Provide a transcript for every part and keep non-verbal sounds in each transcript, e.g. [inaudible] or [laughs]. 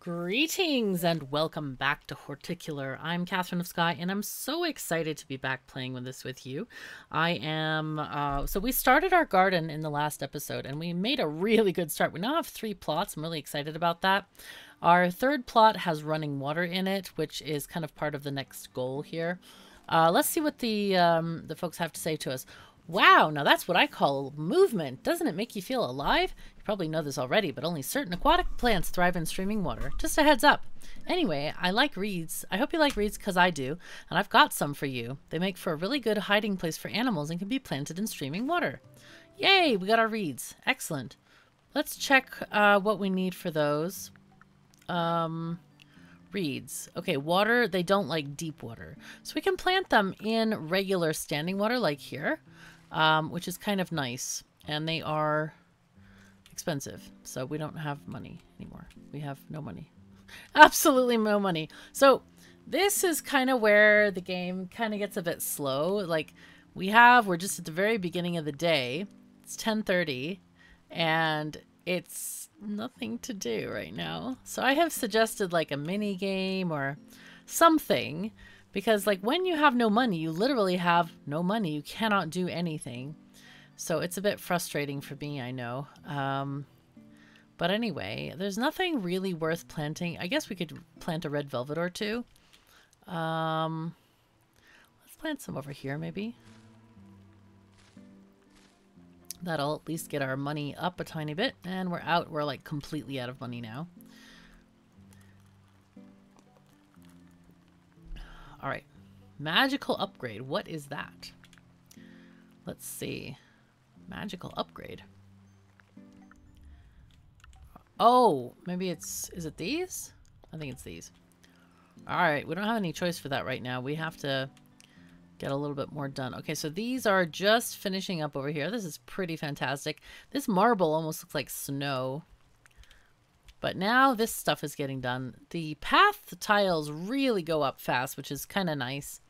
Greetings and welcome back to Horticular. I'm Katherine of Sky and I'm so excited to be back playing with this with you. I am, uh, so we started our garden in the last episode and we made a really good start. We now have three plots. I'm really excited about that. Our third plot has running water in it, which is kind of part of the next goal here. Uh, let's see what the, um, the folks have to say to us. Wow, now that's what I call movement. Doesn't it make you feel alive? You probably know this already, but only certain aquatic plants thrive in streaming water. Just a heads up. Anyway, I like reeds. I hope you like reeds because I do, and I've got some for you. They make for a really good hiding place for animals and can be planted in streaming water. Yay, we got our reeds. Excellent. Let's check uh, what we need for those. Um, reeds. Okay, water, they don't like deep water. So we can plant them in regular standing water like here um, which is kind of nice. And they are expensive, so we don't have money anymore. We have no money. [laughs] Absolutely no money. So this is kind of where the game kind of gets a bit slow. Like we have, we're just at the very beginning of the day. It's 1030 and it's nothing to do right now. So I have suggested like a mini game or something because like when you have no money, you literally have no money. You cannot do anything. So it's a bit frustrating for me, I know. Um, but anyway, there's nothing really worth planting. I guess we could plant a red velvet or two. Um, let's plant some over here, maybe. That'll at least get our money up a tiny bit. And we're out. We're like completely out of money now. All right. Magical upgrade. What is that? Let's see. Magical upgrade. Oh, maybe it's... Is it these? I think it's these. Alright, we don't have any choice for that right now. We have to get a little bit more done. Okay, so these are just finishing up over here. This is pretty fantastic. This marble almost looks like snow. But now this stuff is getting done. The path tiles really go up fast, which is kind of nice.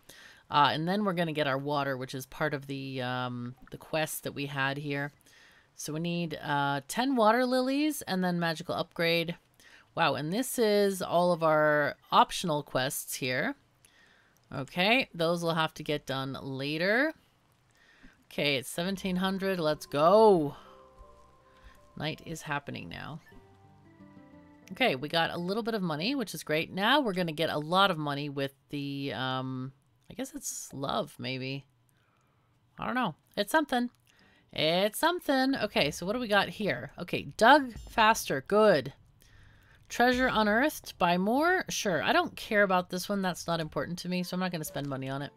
Uh, and then we're going to get our water, which is part of the um, the quest that we had here. So we need uh, 10 water lilies and then magical upgrade. Wow, and this is all of our optional quests here. Okay, those will have to get done later. Okay, it's 1700. Let's go. Night is happening now. Okay, we got a little bit of money, which is great. Now we're going to get a lot of money with the, um, I guess it's love, maybe. I don't know. It's something. It's something. Okay, so what do we got here? Okay, dug faster. Good. Treasure unearthed. Buy more? Sure. I don't care about this one. That's not important to me, so I'm not going to spend money on it.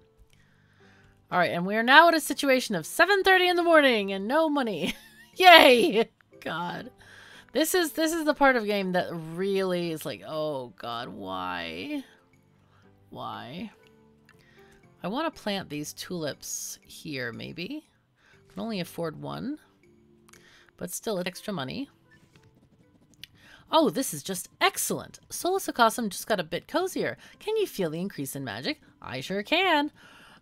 All right, and we are now at a situation of 7.30 in the morning and no money. [laughs] Yay! [laughs] God. This is this is the part of the game that really is like, oh god, why? Why? I want to plant these tulips here, maybe. Can only afford one. But still, it's extra money. Oh, this is just excellent. Solasacosm just got a bit cozier. Can you feel the increase in magic? I sure can.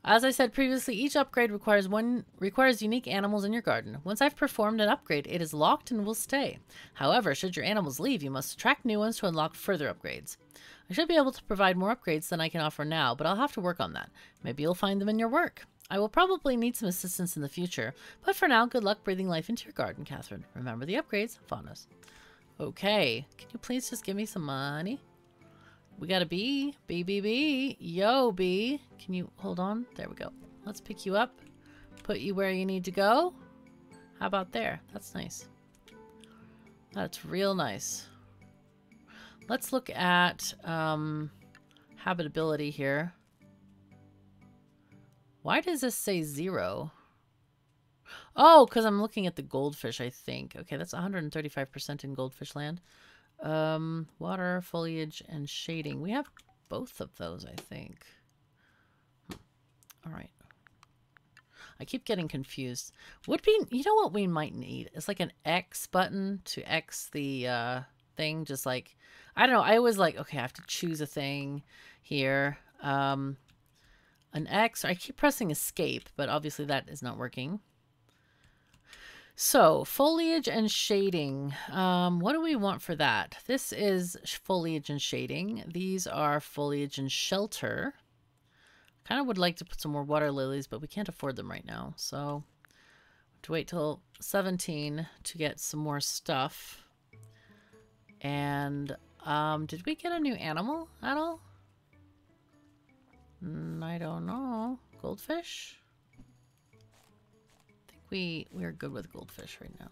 As I said previously, each upgrade requires one requires unique animals in your garden. Once I've performed an upgrade, it is locked and will stay. However, should your animals leave, you must attract new ones to unlock further upgrades. I should be able to provide more upgrades than I can offer now, but I'll have to work on that. Maybe you'll find them in your work. I will probably need some assistance in the future, but for now, good luck breathing life into your garden, Katherine. Remember the upgrades, Faunus. Okay, can you please just give me some money? We got a bee. B, B, B. Yo, bee. Can you hold on? There we go. Let's pick you up. Put you where you need to go. How about there? That's nice. That's real nice. Let's look at um, habitability here. Why does this say zero? Oh, because I'm looking at the goldfish, I think. Okay, that's 135% in goldfish land. Um, water, foliage, and shading. We have both of those, I think. Hmm. All right. I keep getting confused. Would be, you know what we might need? It's like an X button to X the uh, thing. Just like, I don't know. I always like, okay, I have to choose a thing here. Um, an X. I keep pressing escape, but obviously that is not working. So, foliage and shading. Um, what do we want for that? This is foliage and shading. These are foliage and shelter. Kind of would like to put some more water lilies, but we can't afford them right now. So, to wait till 17 to get some more stuff. And um, did we get a new animal at all? Mm, I don't know. Goldfish? We, we're good with goldfish right now.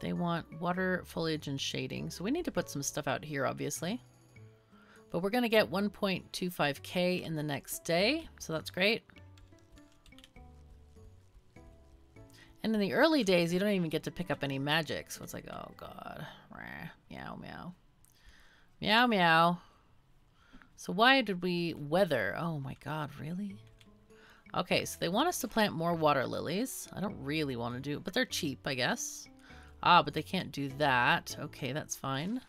They want water, foliage, and shading. So we need to put some stuff out here, obviously. But we're going to get 1.25k in the next day. So that's great. And in the early days, you don't even get to pick up any magic. So it's like, oh god. Meow, meow. Meow, meow. So why did we weather? Oh my god, really? Okay, so they want us to plant more water lilies. I don't really want to do it, but they're cheap, I guess. Ah, but they can't do that. Okay, that's fine.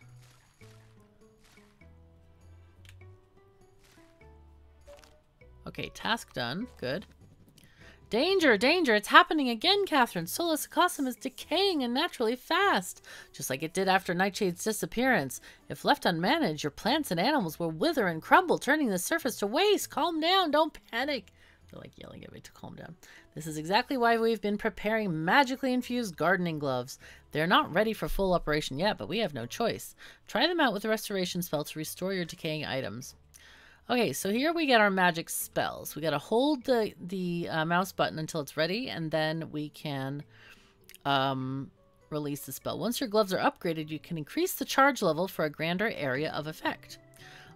Okay, task done. Good. Danger, danger, it's happening again, Katherine. Solis Acostum is decaying unnaturally fast, just like it did after Nightshade's disappearance. If left unmanaged, your plants and animals will wither and crumble, turning the surface to waste. Calm down, don't panic. They're like yelling at me to calm down. This is exactly why we've been preparing magically infused gardening gloves. They're not ready for full operation yet, but we have no choice. Try them out with a restoration spell to restore your decaying items. Okay, so here we get our magic spells. We got to hold the, the uh, mouse button until it's ready, and then we can um, release the spell. Once your gloves are upgraded, you can increase the charge level for a grander area of effect.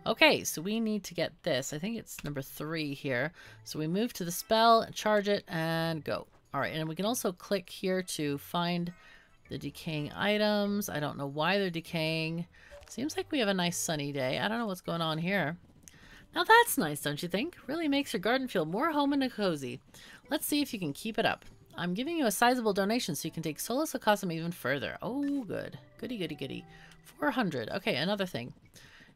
Okay, so we need to get this. I think it's number three here. So we move to the spell, charge it, and go. All right, and we can also click here to find the decaying items. I don't know why they're decaying. Seems like we have a nice sunny day. I don't know what's going on here. Now that's nice, don't you think? Really makes your garden feel more home and cozy. Let's see if you can keep it up. I'm giving you a sizable donation so you can take Solis Acostum even further. Oh, good. Goody, goody, goody. 400. Okay, another thing.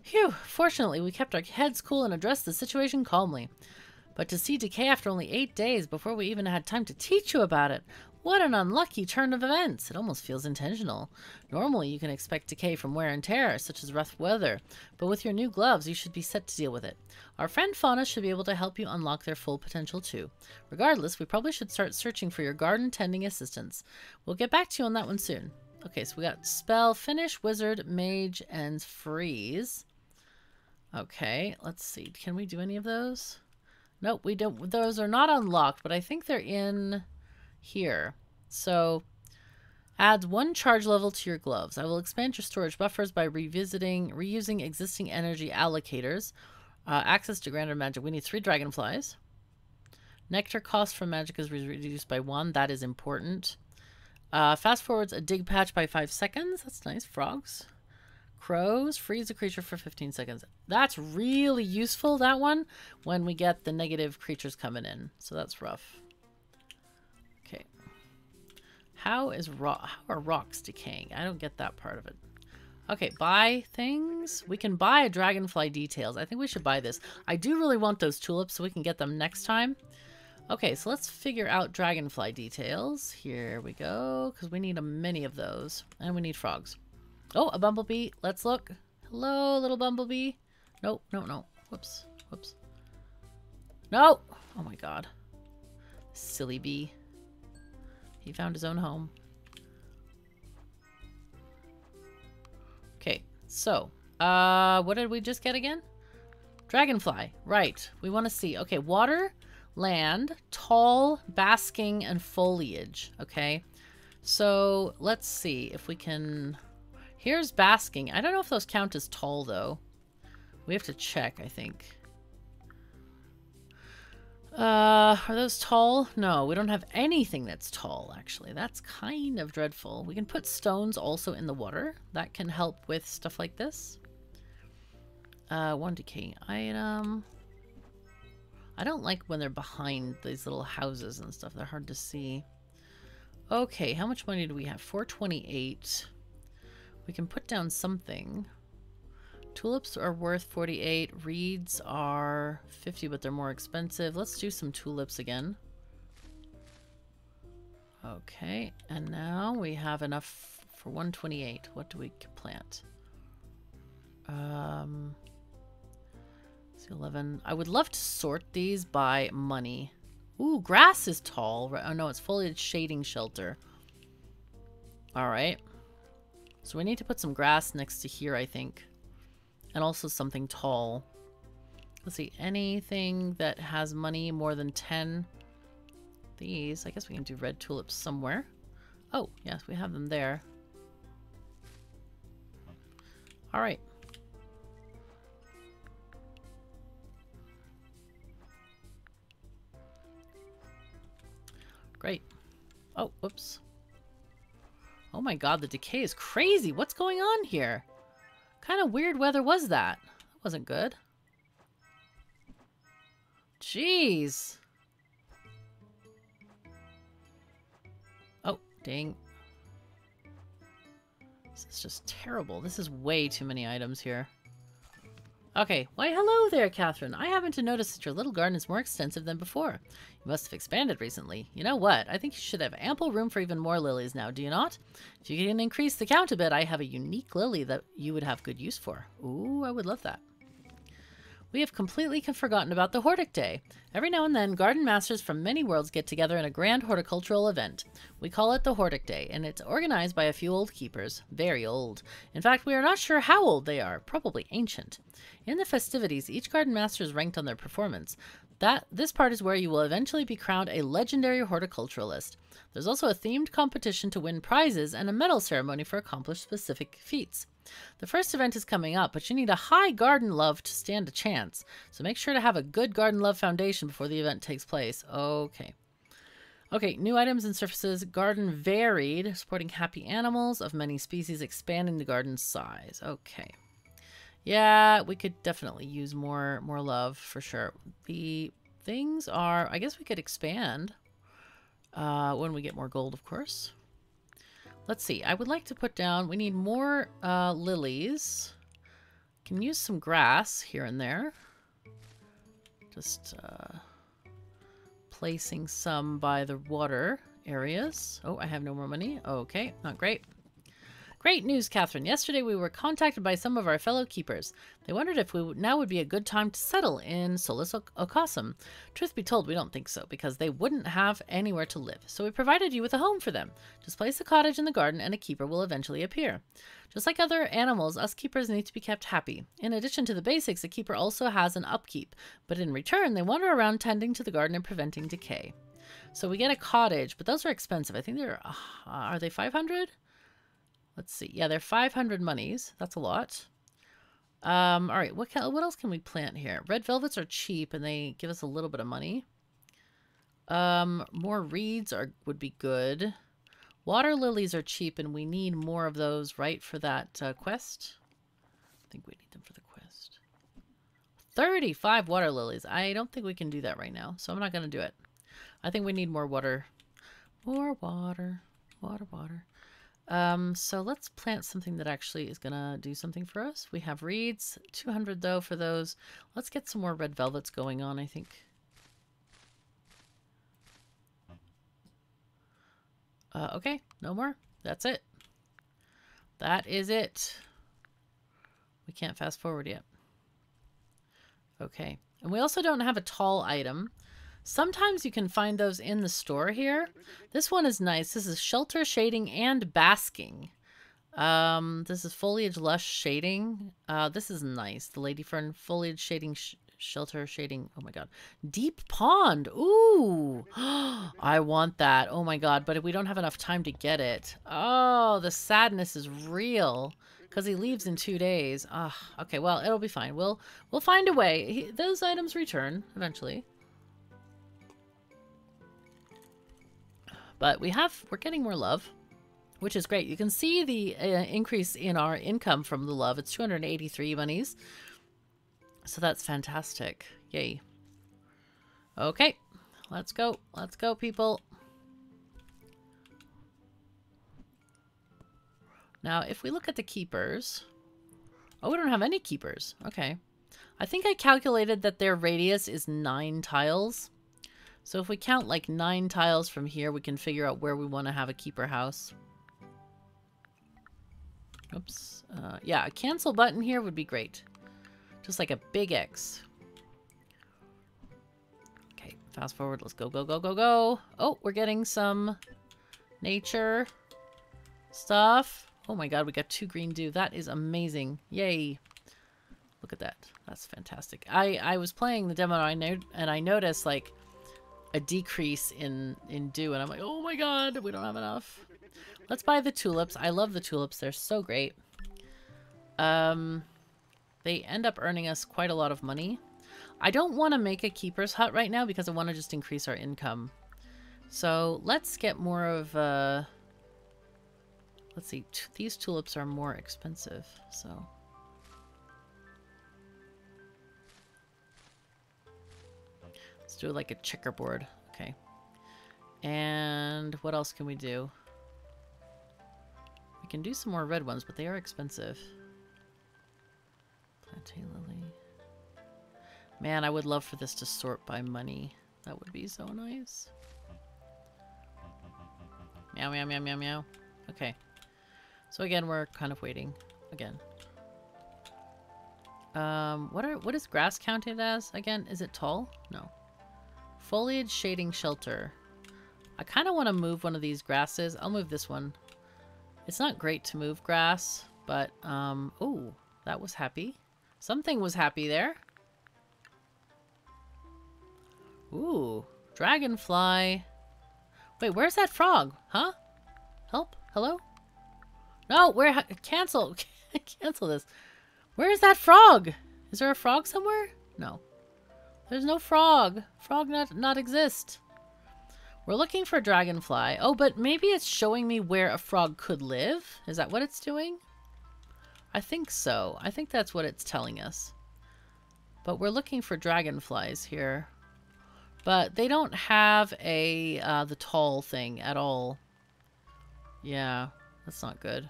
Phew, fortunately we kept our heads cool and addressed the situation calmly. But to see decay after only eight days before we even had time to teach you about it, what an unlucky turn of events. It almost feels intentional. Normally, you can expect decay from wear and tear, such as rough weather, but with your new gloves, you should be set to deal with it. Our friend Fauna should be able to help you unlock their full potential too. Regardless, we probably should start searching for your garden tending assistants. We'll get back to you on that one soon. Okay, so we got Spell, Finish, Wizard, Mage, and Freeze. Okay, let's see. Can we do any of those? Nope, we don't. Those are not unlocked, but I think they're in here. So adds one charge level to your gloves. I will expand your storage buffers by revisiting, reusing existing energy allocators. Uh, access to grander magic. We need three dragonflies. Nectar cost from magic is reduced by one. That is important. Uh, fast forwards a dig patch by five seconds. That's nice. Frogs. Crows. Freeze a creature for 15 seconds. That's really useful, that one, when we get the negative creatures coming in. So that's rough. Okay. How is rock? How are rocks decaying? I don't get that part of it. Okay, buy things. We can buy a dragonfly details. I think we should buy this. I do really want those tulips so we can get them next time. Okay, so let's figure out dragonfly details. Here we go, because we need a many of those. And we need frogs. Oh, a bumblebee. Let's look. Hello, little bumblebee. Nope, no, no. Whoops, whoops. No! Oh my god. Silly bee. He found his own home. Okay, so, uh, what did we just get again? Dragonfly, right. We want to see, okay, water, land, tall, basking, and foliage, okay? So, let's see if we can... Here's basking. I don't know if those count as tall, though. We have to check, I think. Uh, are those tall? No, we don't have anything that's tall, actually. That's kind of dreadful. We can put stones also in the water. That can help with stuff like this. Uh, one decay item. I don't like when they're behind these little houses and stuff. They're hard to see. Okay, how much money do we have? 428. We can put down something. Tulips are worth 48. Reeds are 50, but they're more expensive. Let's do some tulips again. Okay, and now we have enough for 128. What do we plant? Um, 11. I would love to sort these by money. Ooh, grass is tall. Oh no, it's foliage shading shelter. All right. So we need to put some grass next to here, I think. And also something tall. Let's see, anything that has money more than 10. These, I guess we can do red tulips somewhere. Oh, yes, we have them there. All right. Great. Oh, whoops. Oh my god, the decay is crazy. What's going on here? kind of weird weather was that? That wasn't good. Jeez. Oh, dang. This is just terrible. This is way too many items here. Okay, why hello there, Katherine. I happen to notice that your little garden is more extensive than before. You must have expanded recently. You know what? I think you should have ample room for even more lilies now, do you not? If you can increase the count a bit, I have a unique lily that you would have good use for. Ooh, I would love that. We have completely forgotten about the Hortic Day. Every now and then, garden masters from many worlds get together in a grand horticultural event. We call it the Hortic Day, and it's organized by a few old keepers. Very old. In fact, we are not sure how old they are, probably ancient. In the festivities, each garden master is ranked on their performance. That this part is where you will eventually be crowned a legendary horticulturalist. There's also a themed competition to win prizes and a medal ceremony for accomplished specific feats. The first event is coming up, but you need a high garden love to stand a chance. So make sure to have a good garden love foundation before the event takes place. Okay. Okay, new items and surfaces. Garden varied, supporting happy animals of many species, expanding the garden's size. Okay. Yeah, we could definitely use more more love for sure. The things are, I guess we could expand uh, when we get more gold, of course. Let's see. I would like to put down, we need more uh, lilies. Can use some grass here and there. Just uh, placing some by the water areas. Oh, I have no more money. Okay, not great. Great news, Katherine. Yesterday we were contacted by some of our fellow keepers. They wondered if we now would be a good time to settle in Solis Okasum. Truth be told, we don't think so, because they wouldn't have anywhere to live. So we provided you with a home for them. Just place a cottage in the garden and a keeper will eventually appear. Just like other animals, us keepers need to be kept happy. In addition to the basics, a keeper also has an upkeep, but in return, they wander around tending to the garden and preventing decay. So we get a cottage, but those are expensive. I think they're, uh, are they 500? Let's see. Yeah, they're 500 monies. That's a lot. Um, all right, what, can, what else can we plant here? Red velvets are cheap and they give us a little bit of money. Um, more reeds are would be good. Water lilies are cheap and we need more of those, right, for that uh, quest? I think we need them for the quest. 35 water lilies. I don't think we can do that right now, so I'm not going to do it. I think we need more water. More water. Water, water. Um, so let's plant something that actually is going to do something for us. We have reeds, 200 though for those. Let's get some more red velvets going on, I think. Uh, okay, no more. That's it. That is it. We can't fast forward yet. Okay. And we also don't have a tall item. Sometimes you can find those in the store here. This one is nice. This is shelter shading and basking. Um, this is foliage lush shading. Uh, this is nice. The lady fern foliage shading sh shelter shading. Oh my god. Deep pond. Ooh. [gasps] I want that. Oh my god. But if we don't have enough time to get it. Oh, the sadness is real. Because he leaves in two days. Ah, okay. Well, it'll be fine. We'll we'll find a way. He, those items return eventually. But we have, we're getting more love, which is great. You can see the uh, increase in our income from the love. It's 283 monies. So that's fantastic. Yay. Okay, let's go. Let's go, people. Now, if we look at the keepers... Oh, we don't have any keepers. Okay. I think I calculated that their radius is nine tiles. So if we count like nine tiles from here, we can figure out where we want to have a keeper house. Oops. Uh, yeah, a cancel button here would be great. Just like a big X. Okay, fast forward. Let's go, go, go, go, go. Oh, we're getting some nature stuff. Oh my god, we got two green dew. That is amazing. Yay. Look at that. That's fantastic. I, I was playing the demo and I, and I noticed like a decrease in, in dew and I'm like, oh my god, we don't have enough. Let's buy the tulips. I love the tulips. They're so great. Um, they end up earning us quite a lot of money. I don't want to make a keeper's hut right now because I want to just increase our income. So let's get more of, uh, let's see, these tulips are more expensive, so. Do like a checkerboard, okay. And what else can we do? We can do some more red ones, but they are expensive. Plantain lily. Man, I would love for this to sort by money. That would be so nice. Meow, meow, meow, meow, meow. Okay. So again, we're kind of waiting. Again. Um, what are what is grass counted as? Again, is it tall? No. Foliage shading shelter. I kind of want to move one of these grasses. I'll move this one. It's not great to move grass, but, um, oh, that was happy. Something was happy there. Ooh, dragonfly. Wait, where's that frog? Huh? Help? Hello? No, where? Cancel. [laughs] Cancel this. Where is that frog? Is there a frog somewhere? No. There's no frog. Frog not not exist. We're looking for a dragonfly. Oh, but maybe it's showing me where a frog could live? Is that what it's doing? I think so. I think that's what it's telling us. But we're looking for dragonflies here. But they don't have a uh, the tall thing at all. Yeah, that's not good.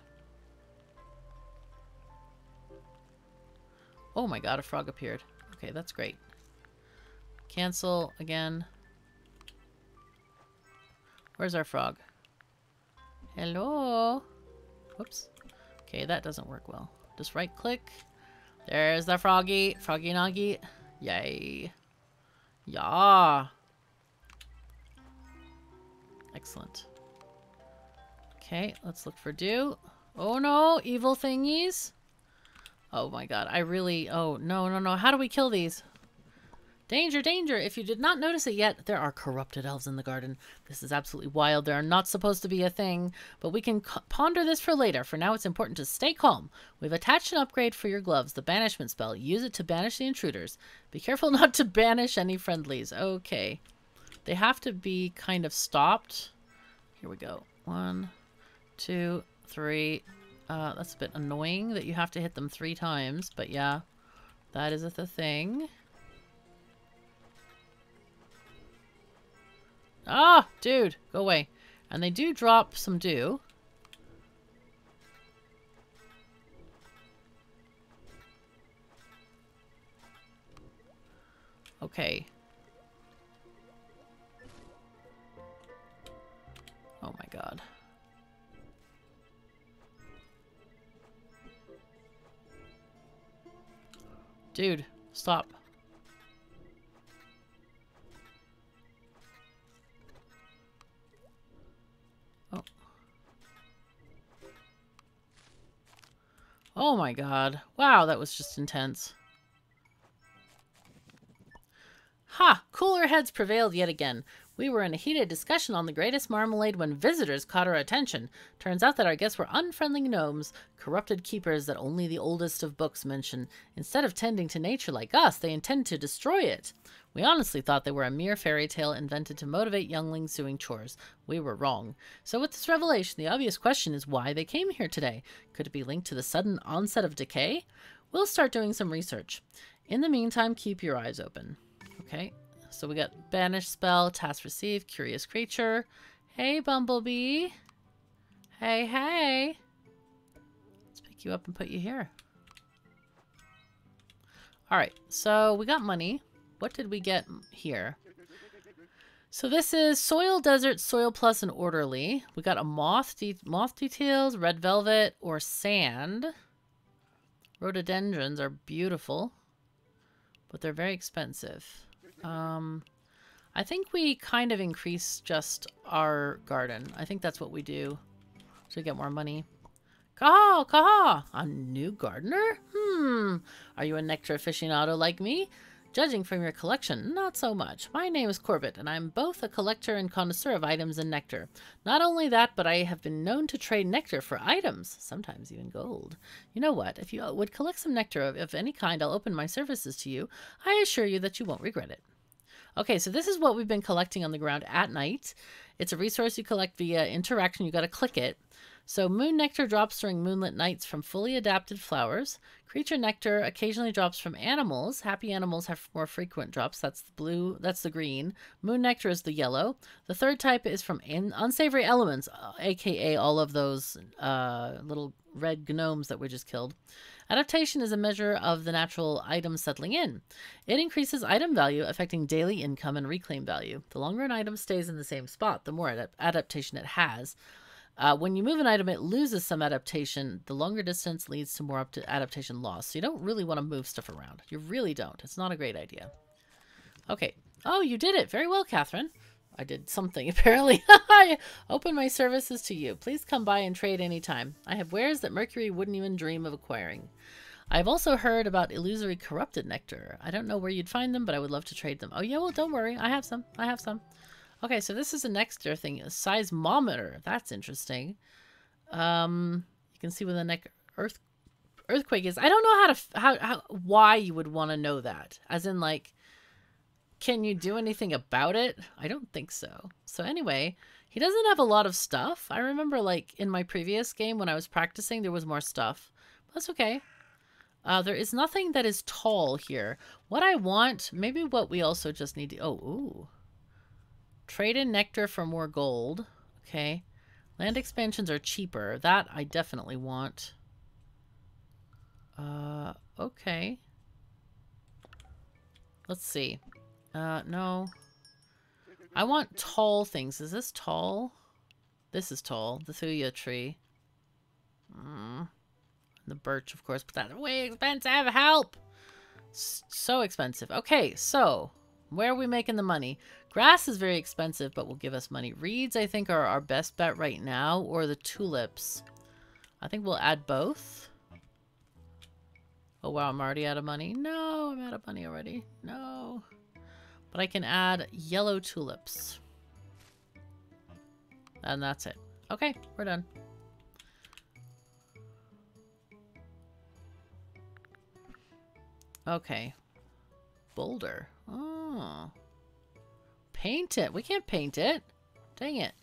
Oh my god, a frog appeared. Okay, that's great. Cancel again. Where's our frog? Hello? Whoops. Okay, that doesn't work well. Just right click. There's the froggy. Froggy noggy. Yay. Yeah. Excellent. Okay, let's look for dew. Oh no, evil thingies. Oh my god, I really... Oh, no, no, no. How do we kill these? Danger, danger! If you did not notice it yet, there are corrupted elves in the garden. This is absolutely wild. They are not supposed to be a thing, but we can ponder this for later. For now, it's important to stay calm. We've attached an upgrade for your gloves, the banishment spell. Use it to banish the intruders. Be careful [laughs] not to banish any friendlies. Okay. They have to be kind of stopped. Here we go. One, two, three. Uh, that's a bit annoying that you have to hit them three times, but yeah, that is a thing. Ah, dude, go away. And they do drop some dew. Okay. Oh my god. Dude, stop. Oh my god. Wow, that was just intense. Ha! Cooler heads prevailed yet again. We were in a heated discussion on the greatest marmalade when visitors caught our attention. Turns out that our guests were unfriendly gnomes, corrupted keepers that only the oldest of books mention. Instead of tending to nature like us, they intend to destroy it. We honestly thought they were a mere fairy tale invented to motivate younglings doing chores. We were wrong. So with this revelation, the obvious question is why they came here today. Could it be linked to the sudden onset of decay? We'll start doing some research. In the meantime, keep your eyes open. Okay, so we got banish spell, task received, curious creature. Hey, Bumblebee. Hey, hey. Let's pick you up and put you here. All right, so we got money. What did we get here? So this is soil, desert, soil plus, and orderly. We got a moth, de moth details, red velvet, or sand. Rhododendrons are beautiful, but they're very expensive. Um, I think we kind of increase just our garden. I think that's what we do to get more money. Kaha, kaha! A new gardener? Hmm. Are you a nectar aficionado like me? Judging from your collection, not so much. My name is Corbett, and I'm both a collector and connoisseur of items and nectar. Not only that, but I have been known to trade nectar for items, sometimes even gold. You know what? If you would collect some nectar of, of any kind, I'll open my services to you. I assure you that you won't regret it. Okay, so this is what we've been collecting on the ground at night. It's a resource you collect via interaction. You got to click it. So moon nectar drops during moonlit nights from fully adapted flowers. Creature nectar occasionally drops from animals. Happy animals have more frequent drops. That's the blue, that's the green. Moon nectar is the yellow. The third type is from unsavory elements, uh, aka all of those uh, little red gnomes that we just killed. Adaptation is a measure of the natural item settling in. It increases item value, affecting daily income and reclaim value. The longer an item stays in the same spot, the more ad adaptation it has. Uh, when you move an item, it loses some adaptation. The longer distance leads to more adaptation loss. So you don't really want to move stuff around. You really don't. It's not a great idea. Okay. Oh, you did it. Very well, Katherine. I did something, [laughs] apparently. I open my services to you. Please come by and trade anytime. I have wares that Mercury wouldn't even dream of acquiring. I've also heard about illusory corrupted nectar. I don't know where you'd find them, but I would love to trade them. Oh, yeah, well, don't worry. I have some. I have some. Okay, so this is a nectar thing. A seismometer. That's interesting. Um, you can see where the neck earth earthquake is. I don't know how to how how why you would want to know that. As in, like, can you do anything about it? I don't think so. So anyway, he doesn't have a lot of stuff. I remember, like, in my previous game when I was practicing, there was more stuff. But That's okay. Uh, there is nothing that is tall here. What I want, maybe what we also just need to... Oh, ooh. Trade in nectar for more gold. Okay. Land expansions are cheaper. That I definitely want. Uh, okay. Let's see. Uh, no. I want tall things. Is this tall? This is tall. The thuya tree. Mm. The birch, of course, but that's way expensive. Help! So expensive. Okay, so where are we making the money? Grass is very expensive, but will give us money. Reeds, I think, are our best bet right now, or the tulips. I think we'll add both. Oh, wow, I'm already out of money. No, I'm out of money already. No. But I can add yellow tulips. And that's it. Okay, we're done. Okay. Boulder. Oh. Paint it. We can't paint it. Dang it.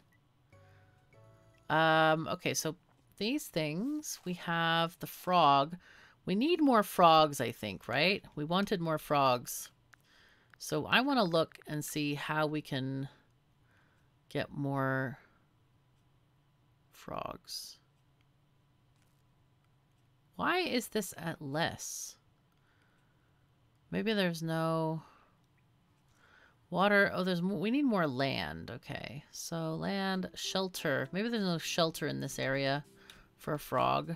Um, okay, so these things, we have the frog. We need more frogs, I think, right? We wanted more frogs. So I want to look and see how we can get more frogs. Why is this at less? Maybe there's no... Water. Oh, there's more. We need more land. Okay. So land, shelter. Maybe there's no shelter in this area for a frog.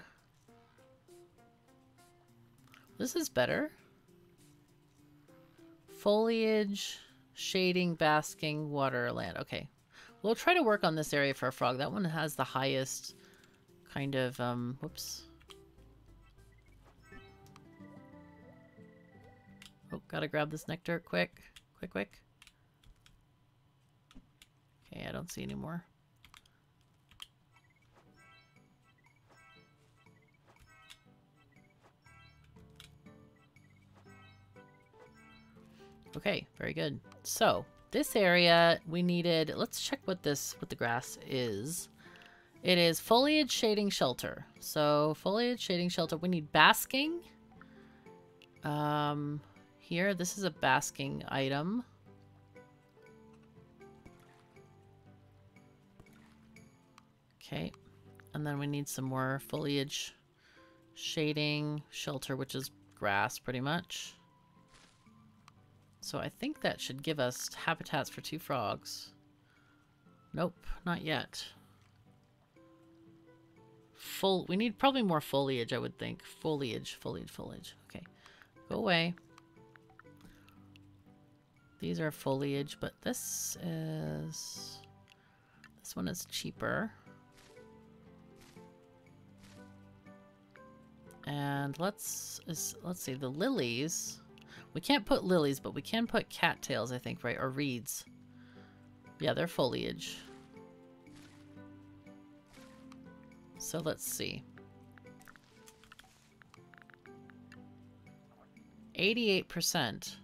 This is better. Foliage, shading, basking, water, land. Okay. We'll try to work on this area for a frog. That one has the highest kind of, um, whoops. Oh, gotta grab this nectar quick. Quick, quick. Okay, I don't see any more. Okay, very good. So, this area, we needed... Let's check what this, what the grass is. It is foliage shading shelter. So, foliage shading shelter. We need basking. Um, here, this is a basking item. Okay. And then we need some more foliage shading, shelter, which is grass pretty much. So I think that should give us habitats for two frogs. Nope, not yet. Full, we need probably more foliage, I would think. Foliage, foliage, foliage. Okay, go away. These are foliage, but this is... This one is cheaper. And let's let's see the lilies. We can't put lilies, but we can put cattails, I think, right? Or reeds. Yeah, they're foliage. So let's see. 88%.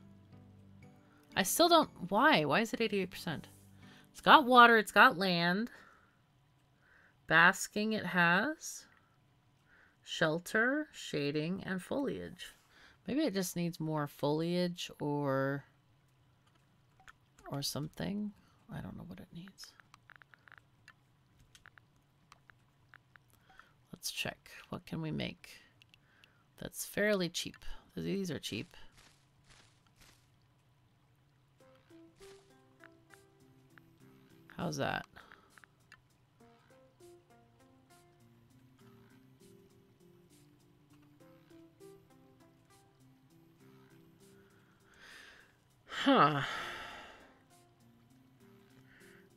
I still don't... Why? Why is it 88%? It's got water. It's got land. Basking it has. Shelter, shading, and foliage. Maybe it just needs more foliage or... Or something. I don't know what it needs. Let's check. What can we make that's fairly cheap? These are cheap. How's that? Huh.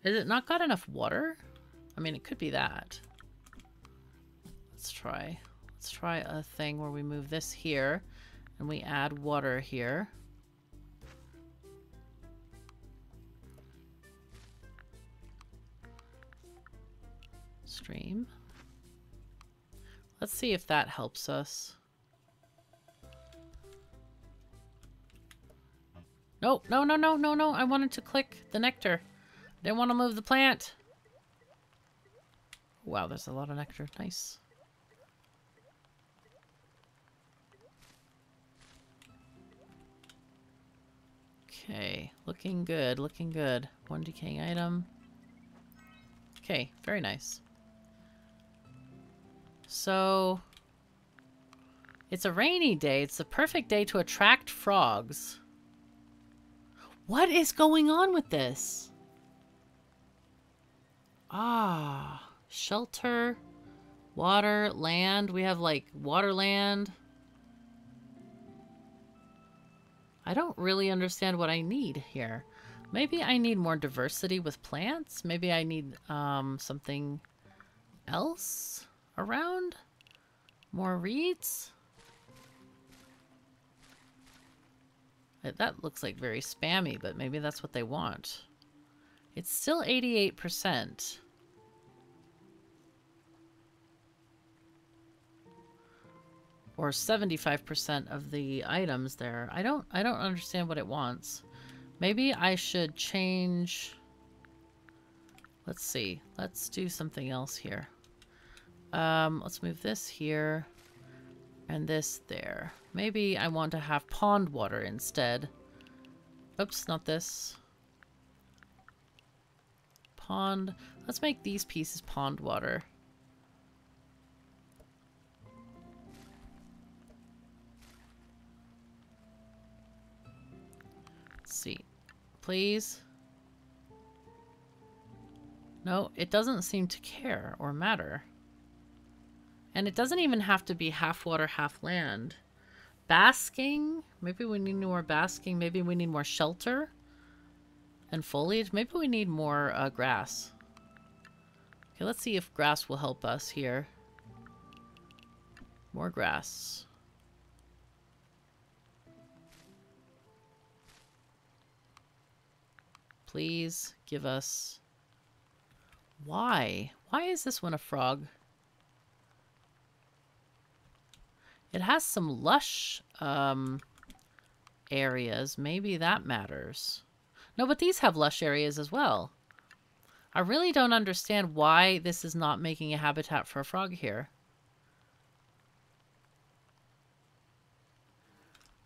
Is it not got enough water? I mean, it could be that. Let's try. Let's try a thing where we move this here and we add water here. Stream. Let's see if that helps us. No, no, no, no, no, no. I wanted to click the nectar. Didn't want to move the plant. Wow, there's a lot of nectar. Nice. Okay, looking good, looking good. One decaying item. Okay, very nice. So, it's a rainy day. It's the perfect day to attract frogs. What is going on with this? Ah, shelter, water, land. We have like water land. I don't really understand what I need here. Maybe I need more diversity with plants. Maybe I need um, something else around. More reeds. That looks like very spammy, but maybe that's what they want. It's still 88%. Or 75% of the items there. I don't I don't understand what it wants. Maybe I should change Let's see. Let's do something else here. Um, let's move this here and this there. Maybe I want to have pond water instead. Oops, not this. Pond. Let's make these pieces pond water. Let's see. Please. No, it doesn't seem to care or matter. And it doesn't even have to be half water, half land. Basking? Maybe we need more basking. Maybe we need more shelter and foliage. Maybe we need more uh, grass. Okay, let's see if grass will help us here. More grass. Please give us... Why? Why is this one a frog? It has some lush um, areas. Maybe that matters. No, but these have lush areas as well. I really don't understand why this is not making a habitat for a frog here.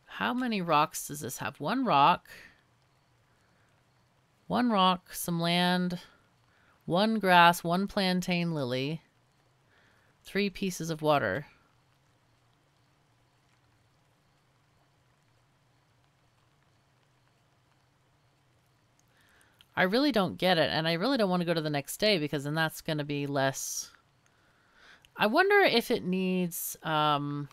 How many rocks does this have? One rock. One rock, some land, one grass, one plantain lily, three pieces of water. I really don't get it, and I really don't want to go to the next day because then that's going to be less... I wonder if it needs um,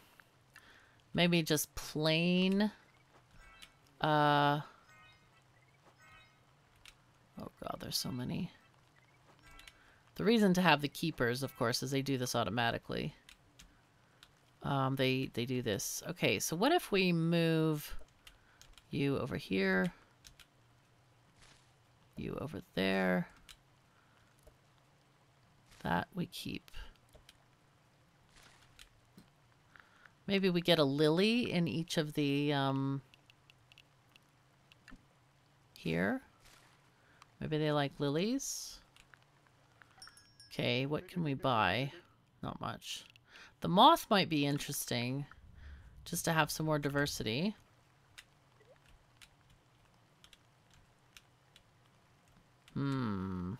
maybe just plain... Uh, oh god, there's so many. The reason to have the keepers, of course, is they do this automatically. Um, they, they do this. Okay, so what if we move you over here? You over there. That we keep. Maybe we get a lily in each of the, um, here. Maybe they like lilies. Okay, what can we buy? Not much. The moth might be interesting, just to have some more diversity. Hmm.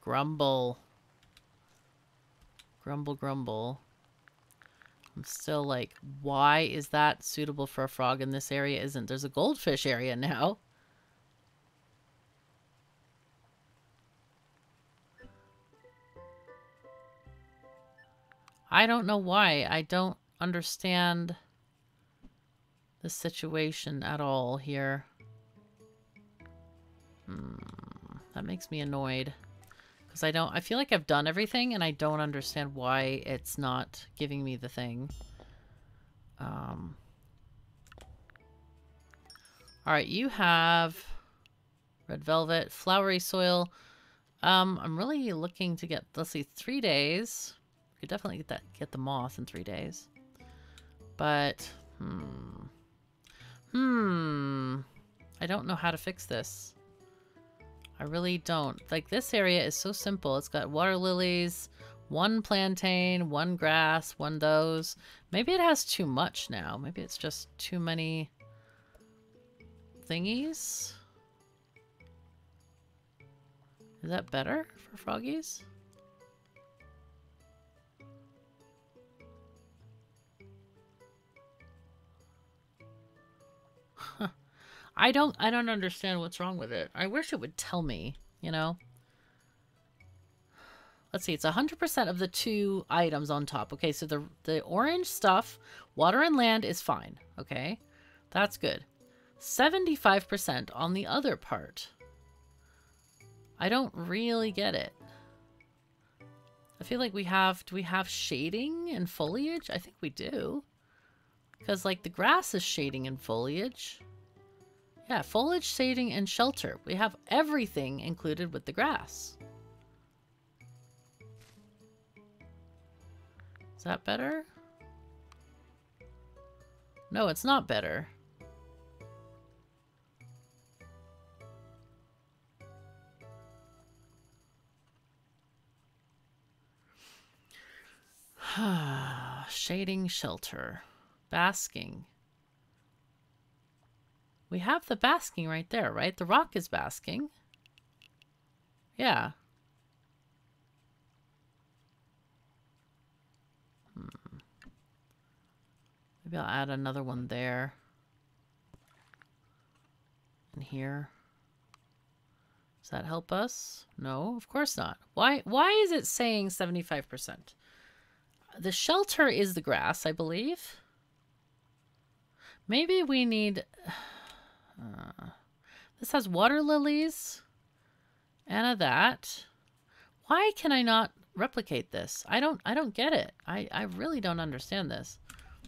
Grumble. Grumble, grumble. I'm still like, why is that suitable for a frog in this area isn't? There's a goldfish area now. I don't know why. I don't understand the situation at all here. Hmm. That makes me annoyed. Because I don't... I feel like I've done everything and I don't understand why it's not giving me the thing. Um... Alright, you have red velvet, flowery soil. Um, I'm really looking to get, let's see, three days. We could definitely get that, get the moth in three days. But, hmm. Hmm. I don't know how to fix this. I really don't. Like, this area is so simple. It's got water lilies, one plantain, one grass, one those. Maybe it has too much now. Maybe it's just too many thingies. Is that better for froggies? I don't I don't understand what's wrong with it. I wish it would tell me, you know. Let's see, it's 100% of the two items on top. Okay, so the the orange stuff, water and land is fine, okay? That's good. 75% on the other part. I don't really get it. I feel like we have, do we have shading and foliage? I think we do. Because like the grass is shading and foliage. Yeah, foliage, shading, and shelter. We have everything included with the grass. Is that better? No, it's not better. [sighs] Shading, shelter, basking. We have the basking right there, right? The rock is basking. Yeah. Hmm. Maybe I'll add another one there. And here. Does that help us? No, of course not. Why why is it saying 75%? The shelter is the grass, I believe. Maybe we need uh, this has water lilies and a that. Why can I not replicate this? I don't I don't get it. I, I really don't understand this.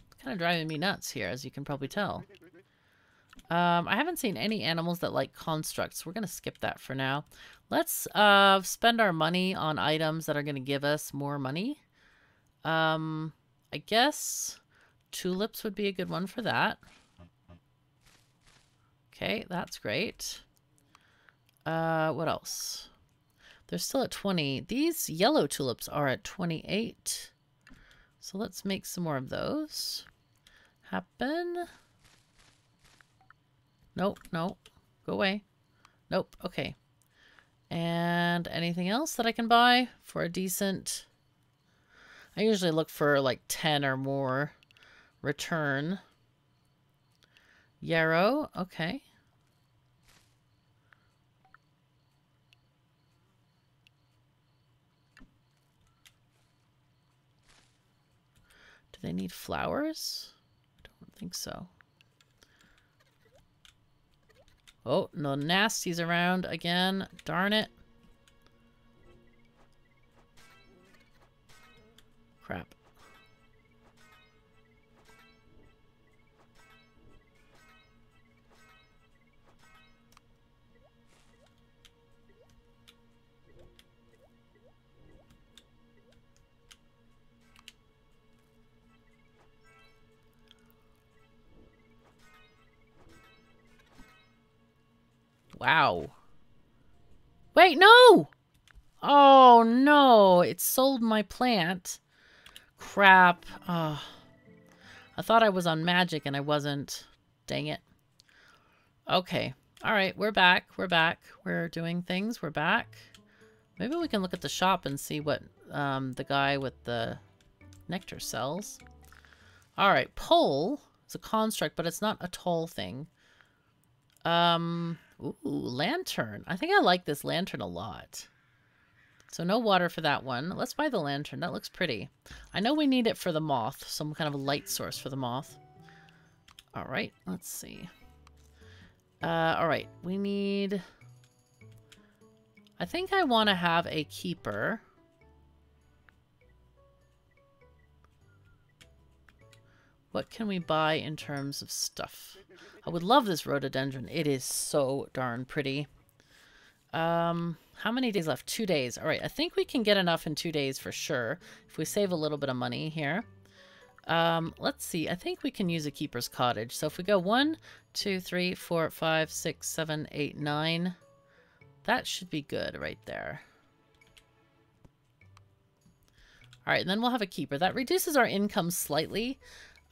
It's kind of driving me nuts here, as you can probably tell. Um, I haven't seen any animals that like constructs. We're going to skip that for now. Let's uh, spend our money on items that are going to give us more money. Um, I guess tulips would be a good one for that. Okay, that's great. Uh, what else? They're still at 20. These yellow tulips are at 28. So let's make some more of those. Happen. Nope, nope. Go away. Nope, okay. And anything else that I can buy for a decent... I usually look for like 10 or more return. Yarrow, okay. Do they need flowers? I don't think so. Oh, no nasties around again. Darn it. Wow. Wait, no! Oh, no. It sold my plant. Crap. Oh. I thought I was on magic and I wasn't. Dang it. Okay. All right, we're back. We're back. We're doing things. We're back. Maybe we can look at the shop and see what um, the guy with the nectar sells. All right, pole is a construct, but it's not a tall thing. Um, Ooh, lantern. I think I like this lantern a lot. So no water for that one. Let's buy the lantern. That looks pretty. I know we need it for the moth. Some kind of light source for the moth. All right, let's see. Uh, all right, we need... I think I want to have a keeper. What can we buy in terms of stuff? I would love this rhododendron. It is so darn pretty. Um, how many days left? Two days. All right, I think we can get enough in two days for sure. If we save a little bit of money here. Um, let's see. I think we can use a keeper's cottage. So if we go one, two, three, four, five, six, seven, eight, nine, that should be good right there. All right, and then we'll have a keeper. That reduces our income slightly,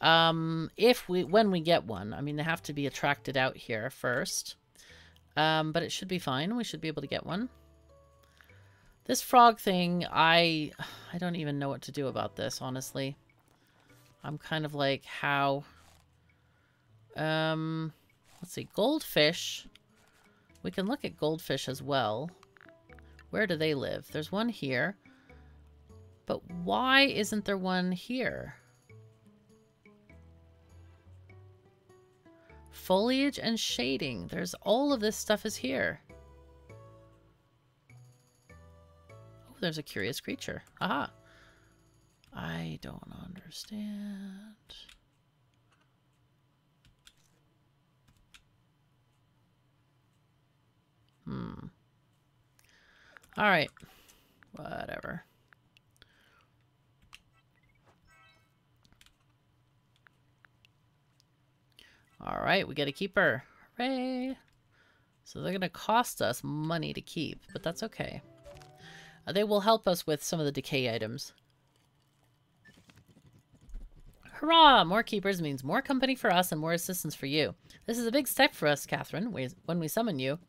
um, if we, when we get one, I mean, they have to be attracted out here first. Um, but it should be fine. We should be able to get one. This frog thing, I, [sighs] I don't even know what to do about this, honestly. I'm kind of like, how? Um, let's see, goldfish. We can look at goldfish as well. Where do they live? There's one here. But why isn't there one here? Foliage and shading. There's all of this stuff is here. Oh, there's a curious creature. Aha. I don't understand. Hmm. All right. Whatever. All right, we get a keeper. Hooray! So they're going to cost us money to keep, but that's okay. Uh, they will help us with some of the decay items. Hurrah! More keepers means more company for us and more assistance for you. This is a big step for us, Katherine, when we summon you.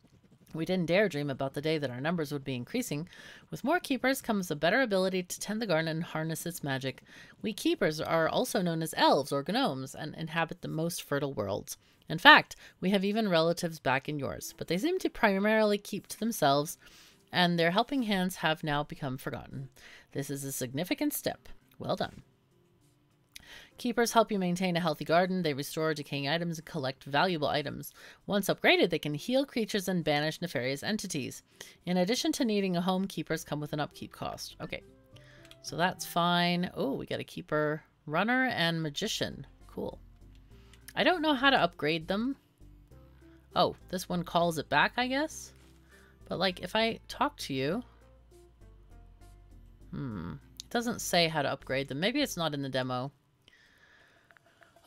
We didn't dare dream about the day that our numbers would be increasing. With more keepers comes a better ability to tend the garden and harness its magic. We keepers are also known as elves or gnomes and inhabit the most fertile worlds. In fact, we have even relatives back in yours, but they seem to primarily keep to themselves, and their helping hands have now become forgotten. This is a significant step. Well done. Keepers help you maintain a healthy garden. They restore decaying items and collect valuable items. Once upgraded, they can heal creatures and banish nefarious entities. In addition to needing a home, keepers come with an upkeep cost. Okay, so that's fine. Oh, we got a keeper runner and magician. Cool. I don't know how to upgrade them. Oh, this one calls it back, I guess? But, like, if I talk to you... Hmm. It doesn't say how to upgrade them. Maybe it's not in the demo.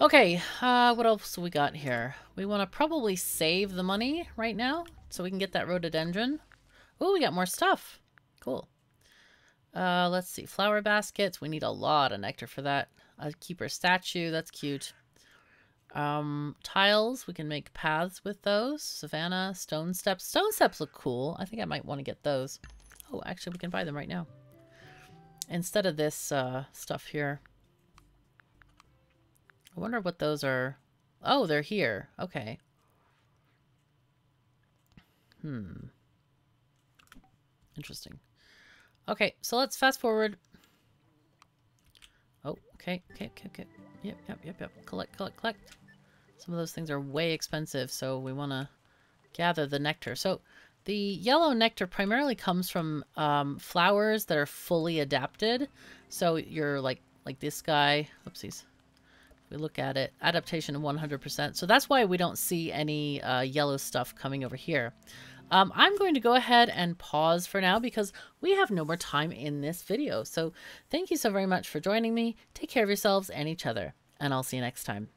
Okay, uh, what else we got here? We want to probably save the money right now so we can get that rhododendron. Oh, we got more stuff. Cool. Uh, let's see. Flower baskets. We need a lot of nectar for that. A keeper statue. That's cute. Um, tiles. We can make paths with those. Savannah. Stone steps. Stone steps look cool. I think I might want to get those. Oh, actually, we can buy them right now. Instead of this uh, stuff here. I wonder what those are. Oh, they're here. Okay. Hmm. Interesting. Okay, so let's fast forward. Oh, Okay, okay, okay, okay. Yep, yep, yep, yep. Collect, collect, collect. Some of those things are way expensive, so we want to gather the nectar. So the yellow nectar primarily comes from um, flowers that are fully adapted. So you're like like this guy. Oopsies. We look at it, adaptation 100%. So that's why we don't see any uh, yellow stuff coming over here. Um, I'm going to go ahead and pause for now because we have no more time in this video. So thank you so very much for joining me. Take care of yourselves and each other, and I'll see you next time.